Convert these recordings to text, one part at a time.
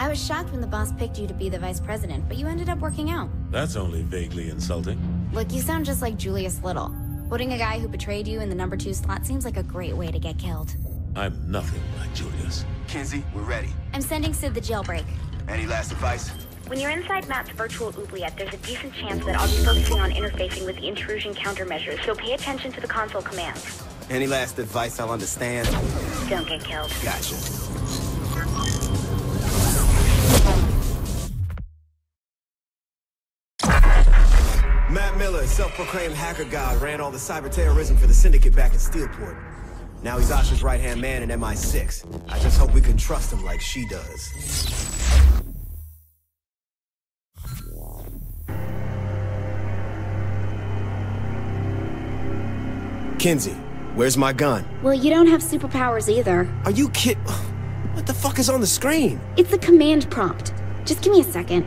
I was shocked when the boss picked you to be the vice president, but you ended up working out. That's only vaguely insulting. Look, you sound just like Julius Little. Putting a guy who betrayed you in the number two slot seems like a great way to get killed. I'm nothing like Julius. Kinzie, we're ready. I'm sending Sid the jailbreak. Any last advice? When you're inside Matt's virtual oubliette, there's a decent chance that I'll be focusing on interfacing with the intrusion countermeasures, so pay attention to the console commands. Any last advice I'll understand? Don't get killed. Gotcha. Miller, self-proclaimed hacker god, ran all the cyber terrorism for the Syndicate back in Steelport. Now he's Asha's right-hand man in MI6. I just hope we can trust him like she does. Kinzie, where's my gun? Well, you don't have superpowers either. Are you kid? What the fuck is on the screen? It's the command prompt. Just give me a second.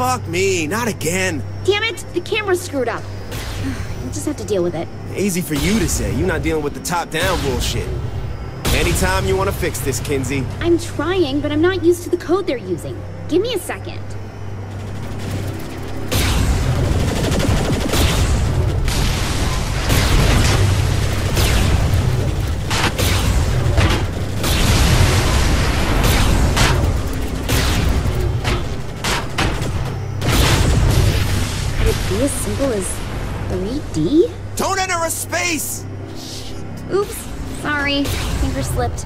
Fuck me, not again. Damn it! The camera's screwed up. You'll just have to deal with it. Easy for you to say. You're not dealing with the top-down bullshit. Anytime you want to fix this, Kinzie. I'm trying, but I'm not used to the code they're using. Give me a second. 3D? Don't enter a space! Oops, sorry. Finger slipped.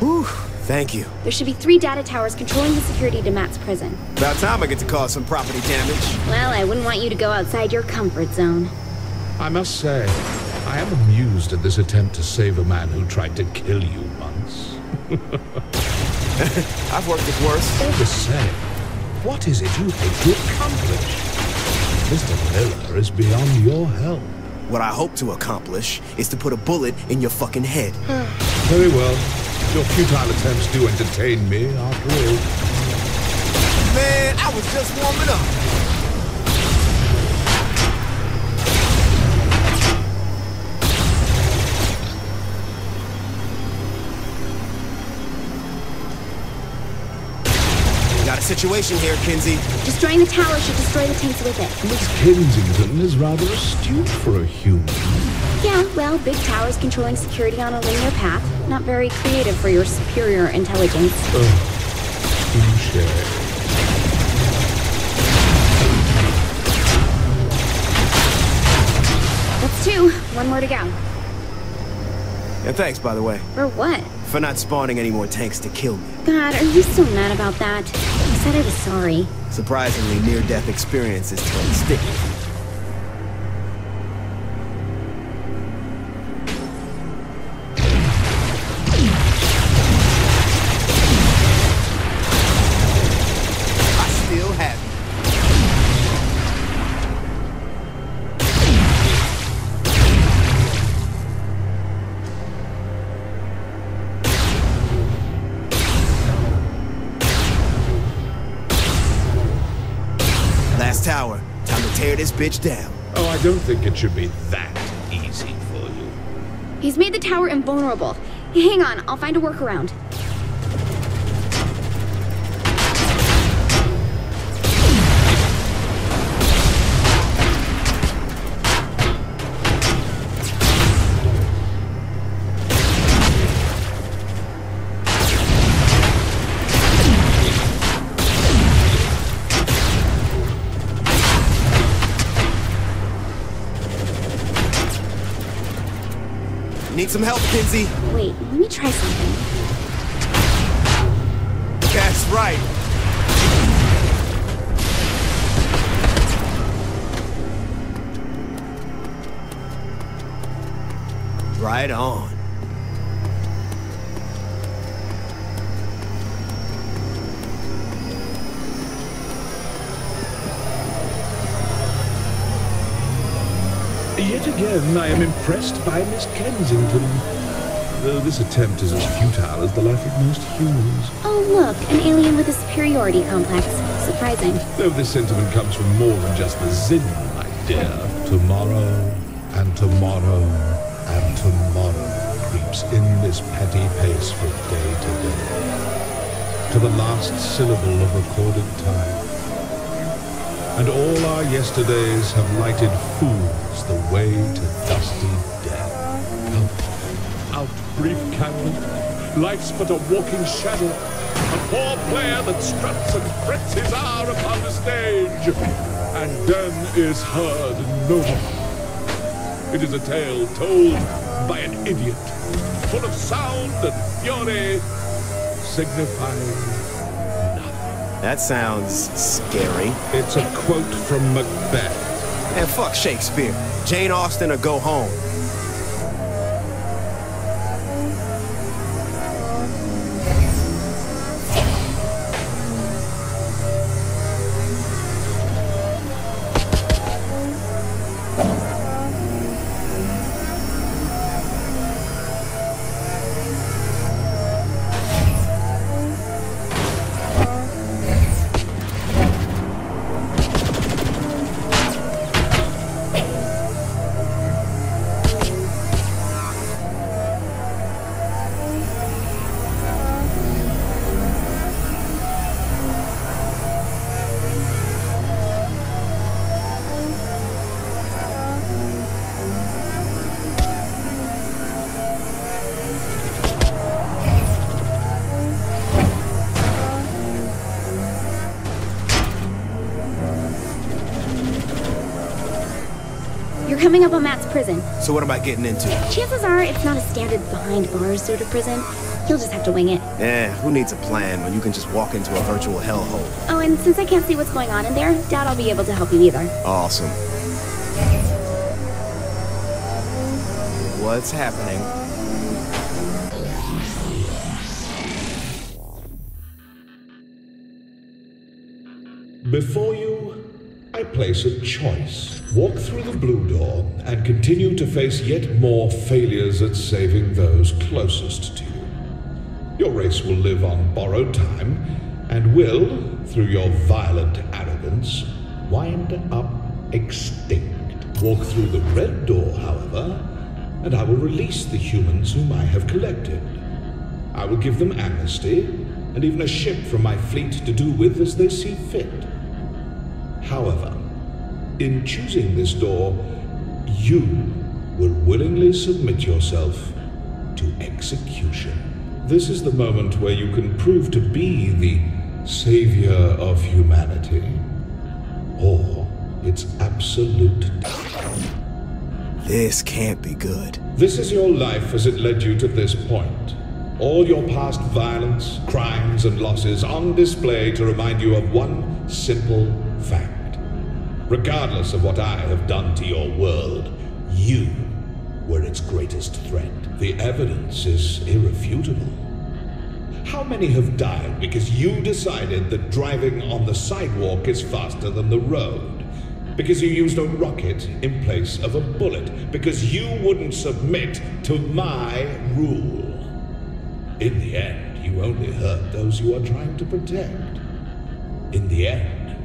Whew, thank you. There should be three data towers controlling the security to Matt's prison. About time I get to cause some property damage. Well, I wouldn't want you to go outside your comfort zone. I must say, I am amused at this attempt to save a man who tried to kill you once. I've worked with worse. All the same, what is it you hope to accomplish? Mr. Miller is beyond your help. What I hope to accomplish is to put a bullet in your fucking head. Very well. Your futile attempts do entertain me, after all. Man, I was just warming up. Situation here, Kinzie. Destroying the tower should destroy the tanks with it. Miss Kensington is rather astute for a human. Yeah, well, big towers controlling security on a linear path. Not very creative for your superior intelligence. Oh, Touche. That's two. One more to go. And thanks, by the way, For what? for not spawning any more tanks to kill me. God, are you still mad about that? Said I was sorry. Surprisingly, near-death experiences turn sticky. Bitch down. Oh, I don't think it should be that easy for you. He's made the tower invulnerable. Hang on, I'll find a workaround. Need some help, Kinzie? Wait, let me try something. That's right. Right on. Yet again, I am impressed by Miss Kensington. though this attempt is as futile as the life of most humans. Oh, look, an alien with a superiority complex. Surprising. Though this sentiment comes from more than just the Zin, my dear. Tomorrow, and tomorrow, and tomorrow creeps in this petty pace from day to day, to the last syllable of recorded time. And all our yesterdays have lighted fools the way to dusty death. Out, out, brief candle. Life's but a walking shadow. A poor player that struts and frets his hour upon the stage. And then is heard no more. It is a tale told by an idiot, full of sound and fury, signifying nothing. that sounds scary. It's a quote from Macbeth. And fuck Shakespeare. Jane Austen or go home. Coming up on Matt's prison. So what am I getting into? Chances are it's not a standard behind bars sort of prison. You'll just have to wing it. Eh, who needs a plan when you can just walk into a virtual hellhole? Oh, and since I can't see what's going on in there, doubt I'll be able to help you either. Awesome. What's happening? Before you, I place a choice. Walk through the blue door and continue to face yet more failures at saving those closest to you. Your race will live on borrowed time and will, through your violent arrogance, wind up extinct. Walk through the red door, however, and I will release the humans whom I have collected. I will give them amnesty and even a ship from my fleet to do with as they see fit. However, in choosing this door, you will willingly submit yourself to execution. This is the moment where you can prove to be the savior of humanity, or its absolute death. This can't be good. This is your life as it led you to this point. All your past violence, crimes, and losses on display to remind you of one simple fact. Regardless of what I have done to your world, you were its greatest threat. The evidence is irrefutable. How many have died because you decided that driving on the sidewalk is faster than the road? Because you used a rocket in place of a bullet? Because you wouldn't submit to my rule? In the end, you only hurt those you are trying to protect. In the end,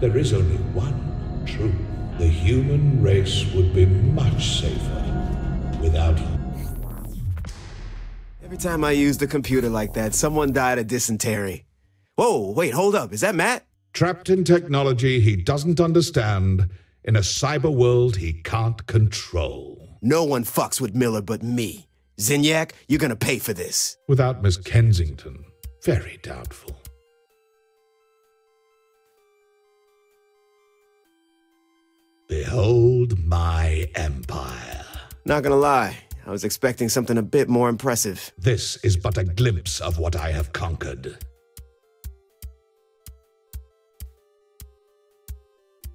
there is only one truth. The human race would be much safer without you. Every time I used a computer like that, someone died of dysentery. Whoa, wait, hold up. Is that Matt? Trapped in technology he doesn't understand, in a cyber world he can't control. No one fucks with Miller but me. Zinyak, you're gonna pay for this. Without Miss Kensington, very doubtful. Behold my empire. Not gonna lie, I was expecting something a bit more impressive. This is but a glimpse of what I have conquered.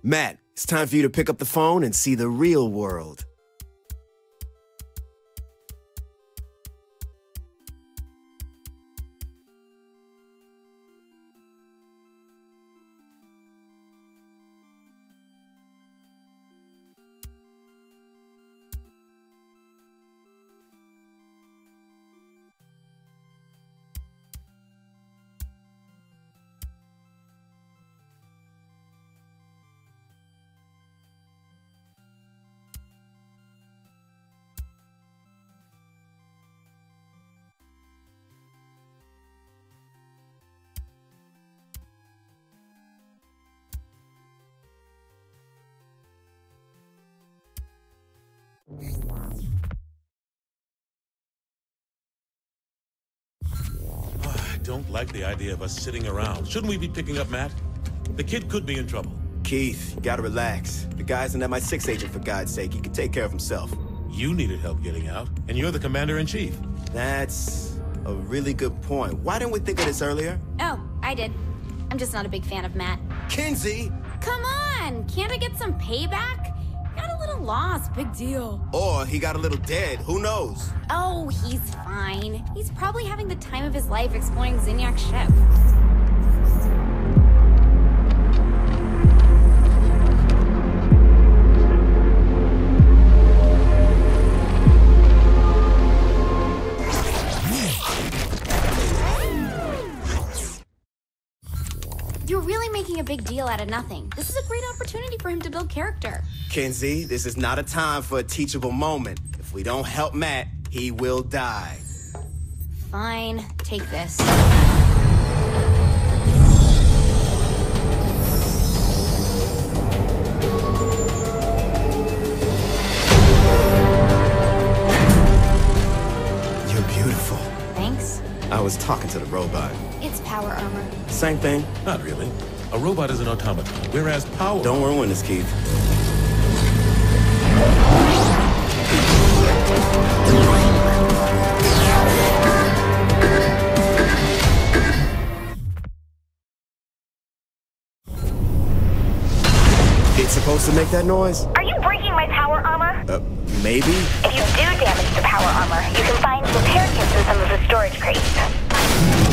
Matt, it's time for you to pick up the phone and see the real world. Don't like the idea of us sitting around. Shouldn't we be picking up Matt? The kid could be in trouble. Keith, you gotta relax. The guy's an MI6 agent, for God's sake. He can take care of himself. You needed help getting out, and you're the commander-in-chief. That's a really good point. Why didn't we think of this earlier? Oh, I did. I'm just not a big fan of Matt. Kinzie! Come on! Can't I get some payback? Lost, big deal. Or he got a little dead. Who knows? Oh, he's fine. He's probably having the time of his life exploring Zinyak's ship. Big deal out of nothing. This is a great opportunity for him to build character. Kinzie, this is not a time for a teachable moment. If we don't help Matt, he will die. Fine, take this. You're beautiful. Thanks. I was talking to the robot. It's power armor. Same thing. Not really. A robot is an automaton, whereas power... Don't ruin this, Keith. It's supposed to make that noise? Are you breaking my power armor? Uh, maybe? If you do damage the power armor, you can find repair kits in some of the storage crates.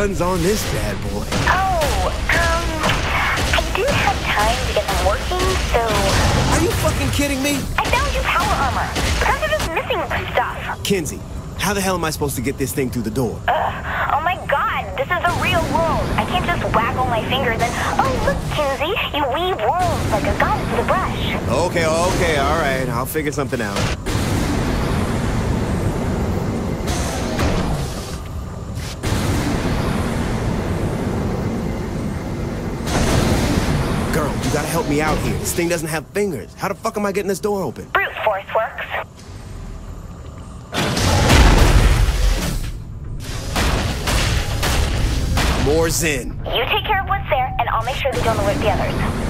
Guns on this bad boy. Oh, um, I do have time to get them working, so Are you fucking kidding me? I found your power armor. Because you're just missing some stuff. Kinzie, how the hell am I supposed to get this thing through the door? Oh my god, this is the real world. I can't just waggle my fingers and, oh look, Kinzie, you weave worlds like a goddess with a brush. Okay, okay, alright. I'll figure something out. Me out here. This thing doesn't have fingers. How the fuck am I getting this door open? Brute force works. More Zin. You take care of what's there, and I'll make sure they don't alert the others.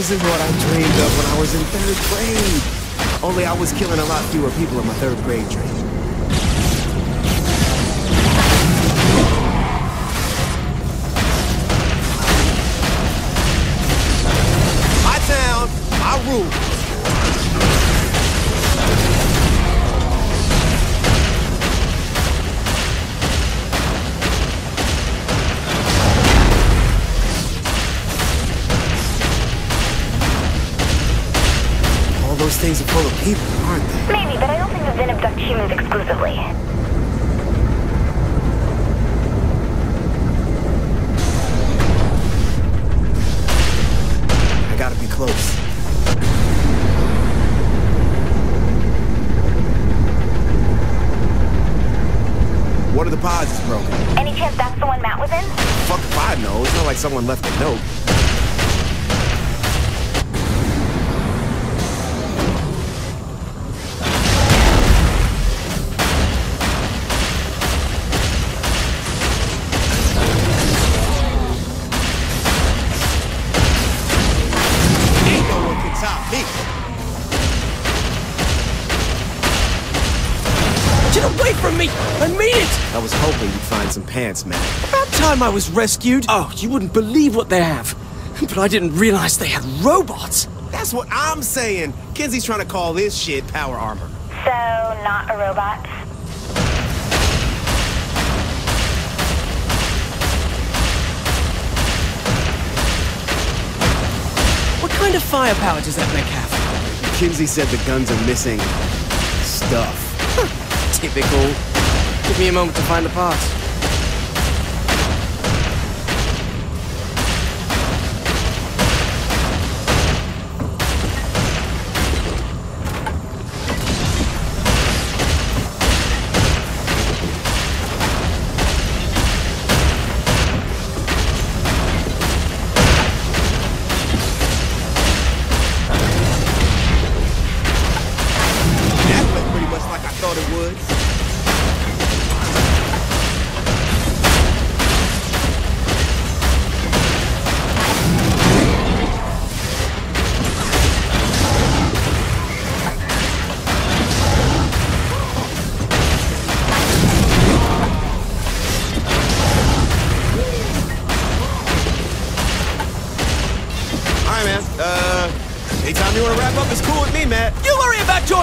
This is what I dreamed of when I was in third grade. Only I was killing a lot fewer people in my third grade dream. My town, things are full of people, aren't they? Maybe, but I don't think the Zin abduct humans exclusively. I gotta be close. One of the pods is broken. Any chance that's the one Matt was in? Fuck if I know. It's not like someone left a note. Time I was rescued. Oh, you wouldn't believe what they have. But I didn't realize they had robots. That's what I'm saying. Kinzie's trying to call this shit power armor. So, not a robot? What kind of firepower does that mech have? Kinzie said the guns are missing stuff. Typical. Give me a moment to find the parts.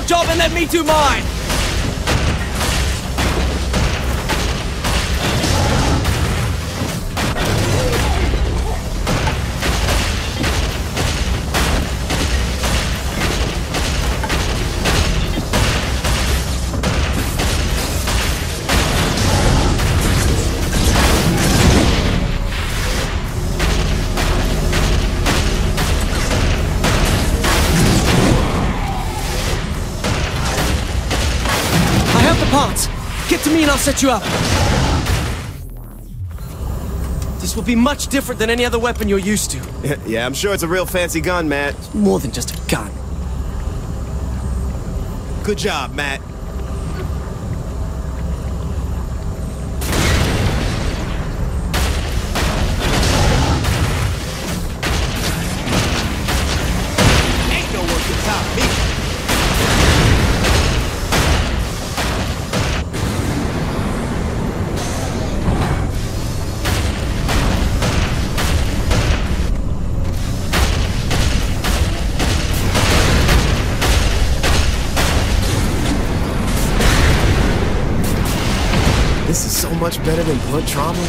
Job and let me do mine! Set you up. This will be much different than any other weapon you're used to. yeah, I'm sure it's a real fancy gun, Matt. More than just a gun. Good job, Matt. Blunt trauma.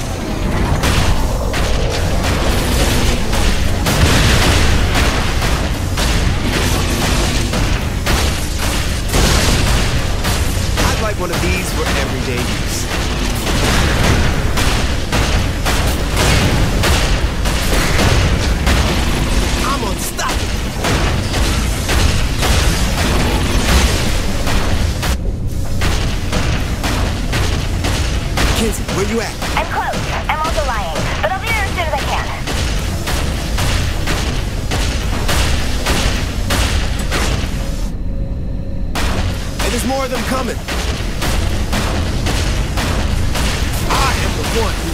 I'd like one of these for everyday use. Coming. I am the one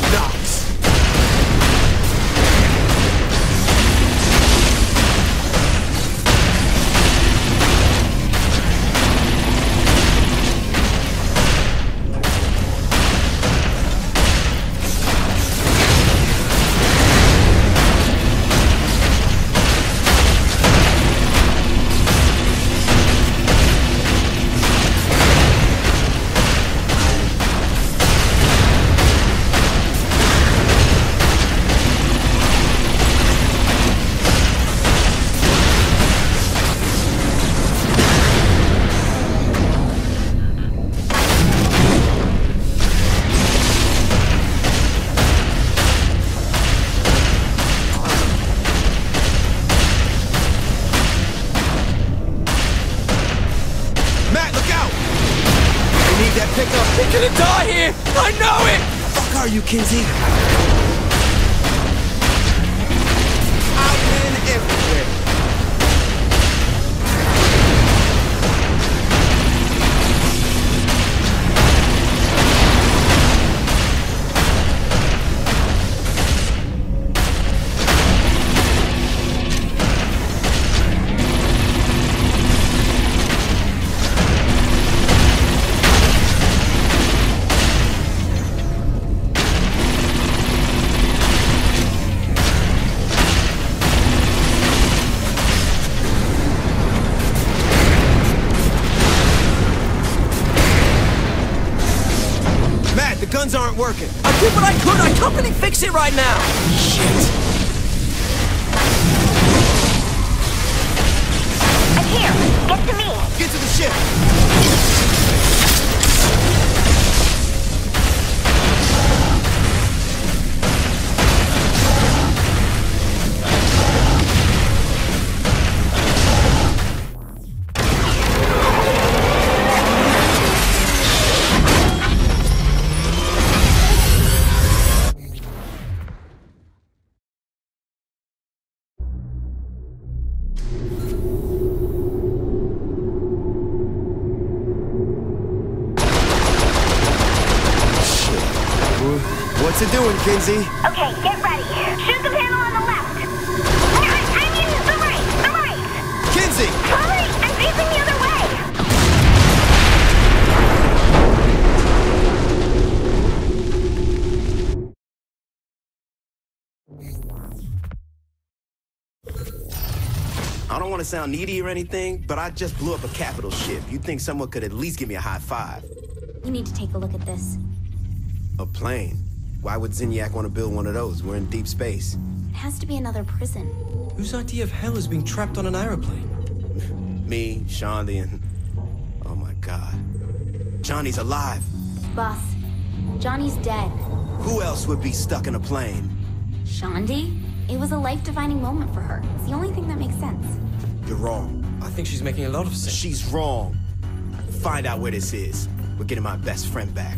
fix it right now. It Kinzie? Okay, get ready. Shoot the panel on the left. I, I mean, the right. The right. Kinzie! Hurry! I'm facing the other way. I don't want to sound needy or anything, but I just blew up a capital ship. You'd think someone could at least give me a high five. You need to take a look at this. A plane? Why would Zinyak want to build one of those? We're in deep space. It has to be another prison. Whose idea of hell is being trapped on an aeroplane? Me, Shaundi, and... Oh my god. Johnny's alive. Boss, Johnny's dead. Who else would be stuck in a plane? Shaundi? It was a life-defining moment for her. It's the only thing that makes sense. You're wrong. I think she's making a lot of sense. She's wrong. Find out where this is. We're getting my best friend back.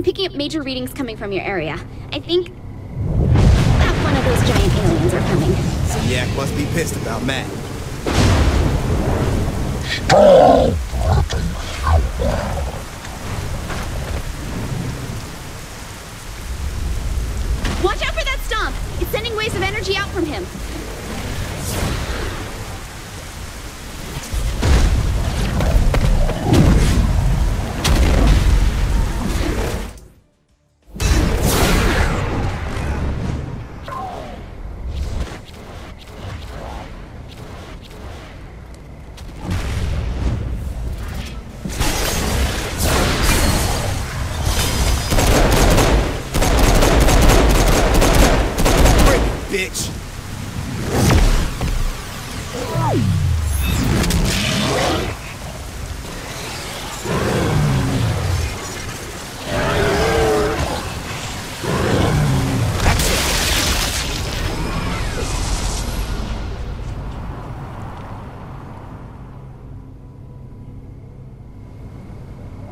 I'm picking up major readings coming from your area. I think that one of those giant aliens are coming. Zinyak must be pissed about Matt. Watch out for that stomp! It's sending waves of energy out from him.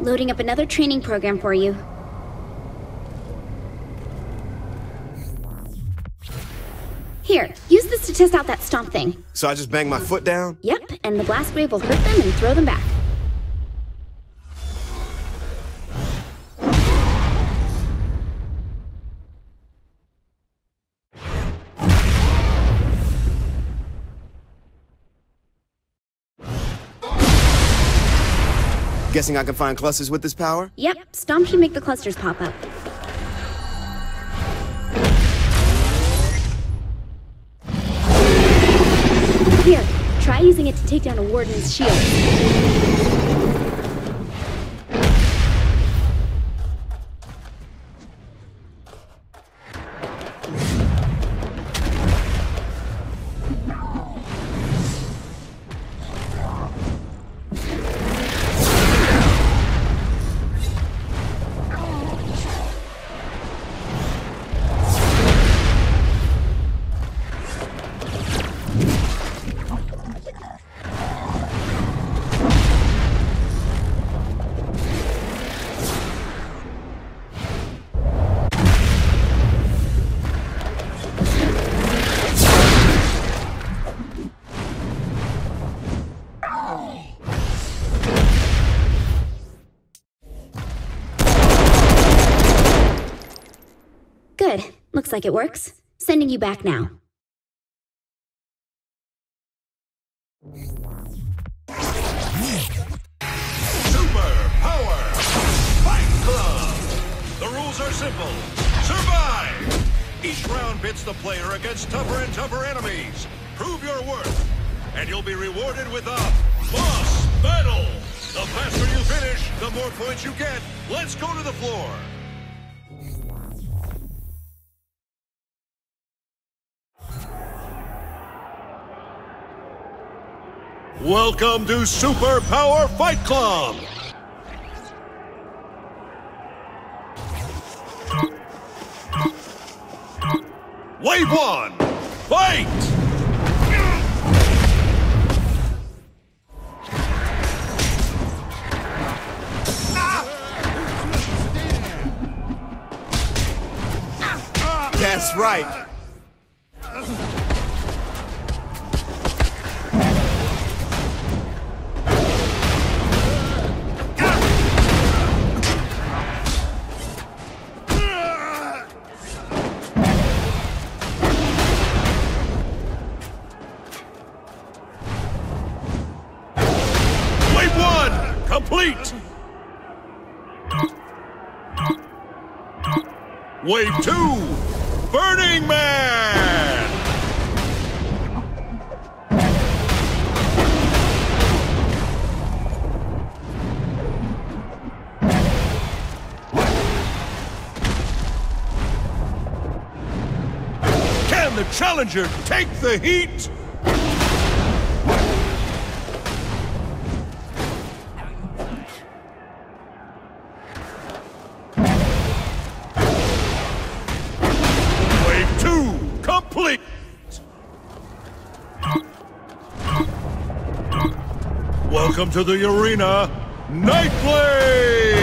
Loading up another training program for you. Here, use this to test out that stomp thing. So I just bang my foot down? Yep, and the blast wave will hurt them and throw them back. Guessing I can find clusters with this power? Yep, stomp should make the clusters pop up. Here, try using it to take down a warden's shield. Looks like it works. Sending you back now. Super Power Fight Club. The rules are simple. Survive. Each round pits the player against tougher and tougher enemies. Prove your worth, and you'll be rewarded with a boss battle. The faster you finish, the more points you get. Let's go to the floor. Welcome to Super Power Fight Club. Wave one, fight! That's right. Wave two, Burning Man! Can the challenger take the heat? Welcome to the arena, Nightblade!